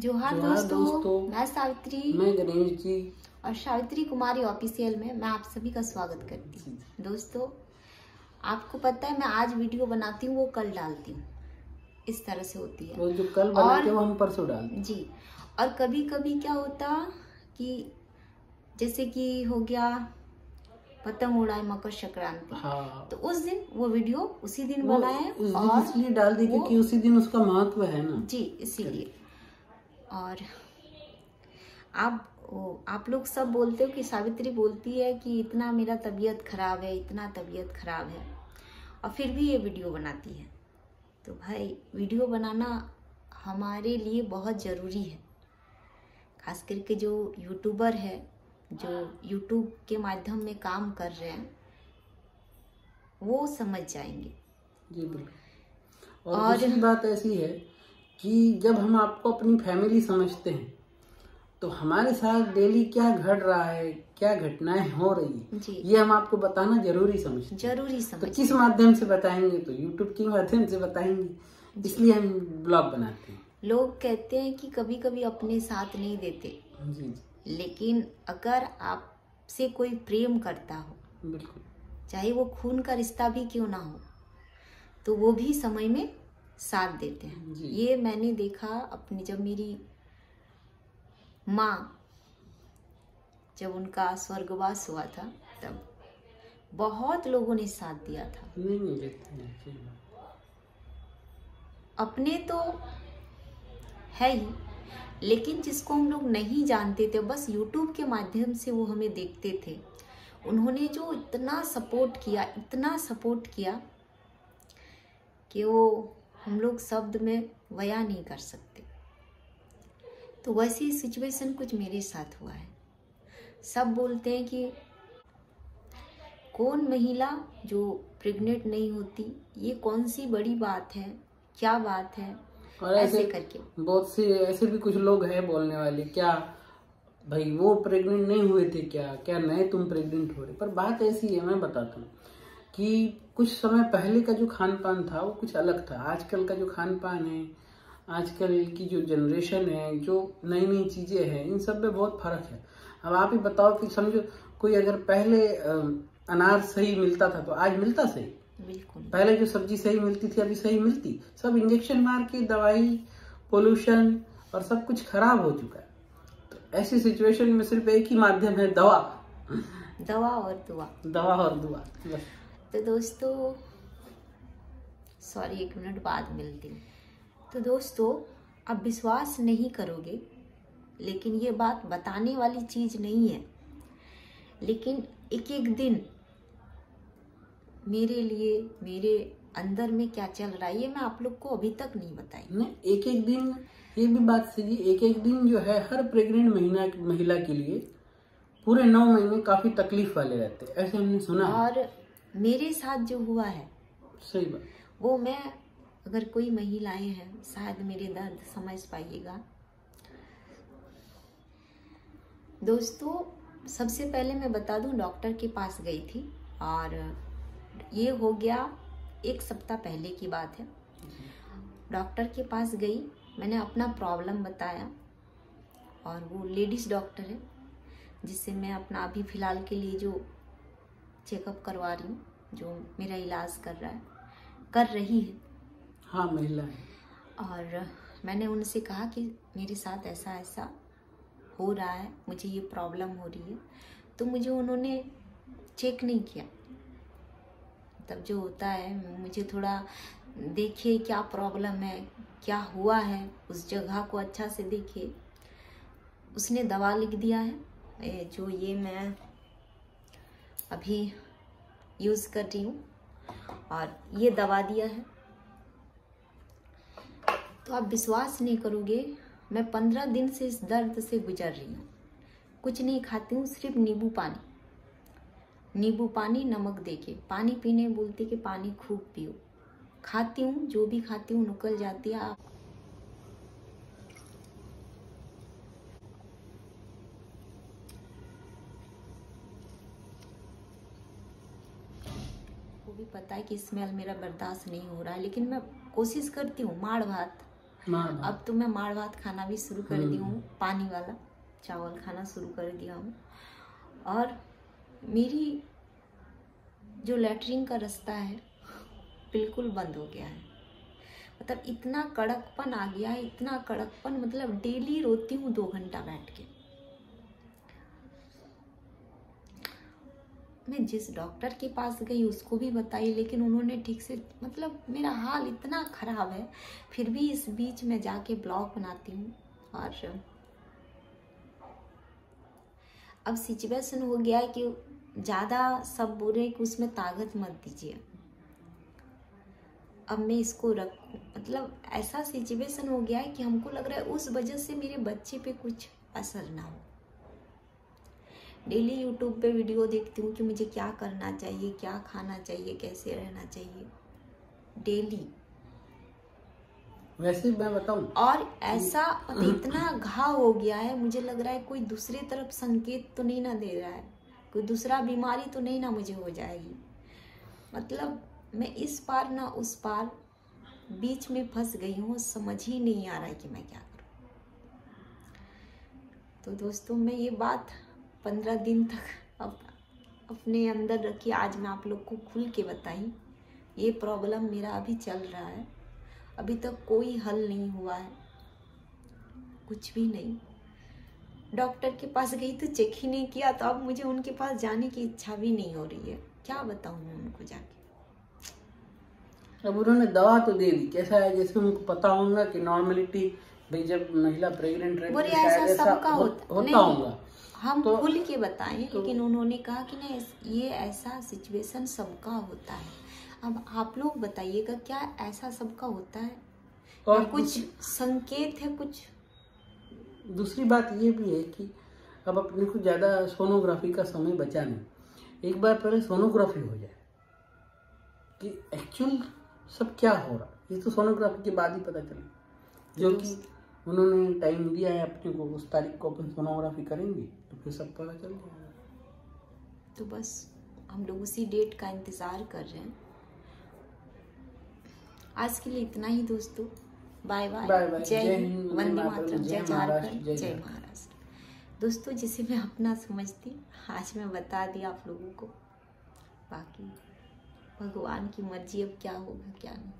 जोहार दोस्तों दोस्तों। मैं सावित्री मैं गणेश जी। और सावित्री कुमारी ऑफिशियल में मैं आप सभी का स्वागत करती हूँ। दोस्तों आपको पता है मैं आज वीडियो बनाती हूँ वो कल डालती हूँ। इस तरह से होती है। वो जो कल बनाते और- हैं हम परसों डाल दें जी और कभी कभी क्या होता कि जैसे कि हो गया पतंग उड़ाए मकर संक्रांति। हाँ। तो उस दिन वो वीडियो उसी दिन बनाए उस दिन और इसलिए डाल दी क्योंकि उसी दिन उसका महत्व है ना। जी इसीलिए। और आप आप लोग सब बोलते हो कि सावित्री बोलती है कि इतना मेरा तबीयत खराब है इतना तबीयत खराब है। और फिर भी ये वीडियो बनाती है। तो भाई वीडियो बनाना हमारे लिए बहुत ज़रूरी है। खास करके जो यूट्यूबर है जो यूट्यूब के माध्यम में काम कर रहे हैं वो समझ जाएँगे। जी बिल्कुल। और, और- बात ऐसी है कि जब हम आपको अपनी फैमिली समझते हैं तो हमारे साथ डेली क्या घट रहा है क्या घटनाएँ हो रही है ये हम आपको बताना ज़रूरी समझते हैं। ज़रूरी तो किस माध्यम से बताएँगे? तो यूट्यूब के माध्यम से बताएँगे। इसलिए हम ब्लॉग बनाते हैं। लोग कहते हैं कि कभी कभी अपने साथ नहीं देते। जी जी। लेकिन अगर आपसे कोई प्रेम करता हो बिल्कुल। चाहे वो खून का रिश्ता भी क्यों ना हो तो वो भी समय में साथ देते हैं। ये मैंने देखा अपनी जब मेरी माँ जब उनका स्वर्गवास हुआ था तब बहुत लोगों ने साथ दिया था। अपने तो है ही लेकिन जिसको हम लोग नहीं जानते थे बस यूट्यूब के माध्यम से वो हमें देखते थे। उन्होंने जो इतना सपोर्ट किया इतना सपोर्ट किया कि वो हम लोग शब्द में बयां नहीं कर सकते। तो वैसी सिचुएशन कुछ मेरे साथ हुआ है। सब बोलते हैं कि कौन महिला जो प्रेग्नेंट नहीं होती ये कौन सी बड़ी बात है क्या बात है और ऐसे ऐसे करके। बहुत से ऐसे भी कुछ लोग हैं बोलने वाले क्या भाई वो प्रेग्नेंट नहीं हुए थे क्या? क्या नए तुम प्रेग्नेंट हो रहे? पर बात ऐसी है मैं बताता हूँ। कि कुछ समय पहले का जो खान पान था वो कुछ अलग था। आजकल का जो खान पान है आजकल की जो जनरेशन है जो नई नई चीज़ें हैं इन सब में बहुत फ़र्क है। अब आप ही बताओ कि समझो कोई अगर पहले अनार सही मिलता था तो आज मिलता सही? बिल्कुल। पहले जो सब्ज़ी सही मिलती थी अभी सही मिलती। सब इंजेक्शन मार के दवाई पोल्यूशन और सब कुछ खराब हो चुका है। तो ऐसी सिचुएशन में सिर्फ़ एक ही माध्यम है दवा। दवा और दुआ। दवा और दुआ बस। तो दोस्तों सॉरी एक मिनट बाद मिलती हूँ। तो दोस्तों आप विश्वास नहीं करोगे लेकिन ये बात बताने वाली चीज़ नहीं है। लेकिन एक एक दिन मेरे लिए मेरे अंदर में क्या चल रहा है ये मैं आप लोग को अभी तक नहीं बताई नहीं एक एक दिन ये भी बात सही एक एक दिन जो है हर प्रेग्नेंट महीना महिला के लिए पूरे नौ महीने काफ़ी तकलीफ़ वाले रहते हैं ऐसे हमने सुना और मेरे साथ जो हुआ है सही बात। वो मैं अगर कोई महिलाएँ हैं शायद मेरे दर्द समझ पाइएगा। दोस्तों सबसे पहले मैं बता दूँ डॉक्टर के पास गई थी और ये हो गया एक सप्ताह पहले की बात है। डॉक्टर के पास गई मैंने अपना प्रॉब्लम बताया और वो लेडीज़ डॉक्टर है जिससे मैं अपना अभी फ़िलहाल के लिए जो चेकअप करवा रही हूँ जो मेरा इलाज कर रहा है। कर रही है। हाँ महिला है। और मैंने उनसे कहा कि मेरे साथ ऐसा ऐसा हो रहा है मुझे ये प्रॉब्लम हो रही है। तो मुझे उन्होंने चेक नहीं किया। तब जो होता है मुझे थोड़ा देखिए क्या प्रॉब्लम है क्या हुआ है उस जगह को अच्छा से देखिए। उसने दवा लिख दिया है जो ये मैं अभी यूज़ कर रही हूँ और ये दवा दिया है। तो आप विश्वास नहीं करोगे, मैं पंद्रह दिन से इस दर्द से गुजर रही हूँ। कुछ नहीं खाती हूँ, सिर्फ़ नींबू पानी। नींबू पानी, नमक देके। पानी पीने बोलते कि पानी खूब पियो। खाती हूँ, जो भी खाती हूँ, निकल जाती है, आप भी पता है कि स्मेल मेरा बर्दाश्त नहीं हो रहा है लेकिन मैं कोशिश करती हूँ माड़ भात। अब तो मैं माड़ भात खाना भी शुरू कर दी हूँ पानी वाला चावल खाना शुरू कर दिया हूँ। और मेरी जो लेटरिन का रास्ता है बिल्कुल बंद हो गया है। मतलब इतना कड़कपन आ गया है इतना कड़कपन मतलब डेली रोती हूँ दो घंटा बैठ के। मैं जिस डॉक्टर के पास गई उसको भी बताई, लेकिन उन्होंने ठीक से मतलब मेरा हाल इतना ख़राब है, फिर भी इस बीच में जाके ब्लॉग बनाती हूँ। और अब सिचुएशन हो गया है कि ज़्यादा सब बोल बुरे, कि उसमें ताकत मत दीजिए। अब मैं इसको रख। मतलब ऐसा सिचुएशन हो गया है कि हमको लग रहा है उस वजह से मेरे बच्चे पे कुछ असर ना हो। डेली यूट्यूब पे वीडियो देखती हूँ कि मुझे क्या करना चाहिए क्या खाना चाहिए कैसे रहना चाहिए। डेली वैसे मैं बताऊँ। और ऐसा मतलब इतना घाव हो गया है मुझे लग रहा है कोई दूसरे तरफ़ संकेत तो नहीं ना दे रहा है। कोई दूसरा बीमारी तो नहीं ना मुझे हो जाएगी। मतलब मैं इस पार ना उस पार बीच में फंस गई हूँ समझ ही नहीं आ रहा है कि मैं क्या करूँ। तो दोस्तों मैं ये बात पंद्रह दिन तक अप, अपने अंदर रखी। आज मैं आप लोग को खुल के बताई ये प्रॉब्लम मेरा अभी चल रहा है। अभी तक कोई हल नहीं हुआ है। कुछ भी नहीं। डॉक्टर के पास गई तो चेक ही नहीं किया तो अब मुझे उनके पास जाने की इच्छा भी नहीं हो रही है। क्या बताऊँ मैं उनको जाके? अब उन्होंने दवा तो दे दी। कैसा है? जैसे उनको पता होगा कि नॉर्मेलिटी भाई जब महिला प्रेग्नेंट रहती है ऐसा सबका होता होगा। हम तो- खुल के बताएँ लेकिन उन्होंने कहा कि नहीं ये ऐसा सिचुएशन सबका होता है। अब आप लोग बताइएगा क्या ऐसा सबका होता है? और कुछ संकेत है कुछ? दूसरी बात ये भी है कि अब अपने को ज़्यादा सोनोग्राफी का समय बचा नहीं। एक बार पहले सोनोग्राफी हो जाए। कि एक्चुअल सब क्या हो रहा? ये तो सोनोग्राफी के बाद ही पता चले। जो कि उन्होंने टाइम दिया है अपने को उस तारीख को अपन सोनोग्राफी करेंगे तो फिर सब पता चल जाएगा। तो बस हम लोग उसी डेट का इंतज़ार कर रहे हैं। आज के लिए इतना ही दोस्तों। Bye bye. जय हिंद वंदे मातरम। जय झारखंड जय जय महाराष्ट्र। दोस्तों जिसे मैं अपना समझती आज मैं बता दिया आप लोगों को। बाकी भगवान की मर्ज़ी अब क्या होगा क्या नहीं।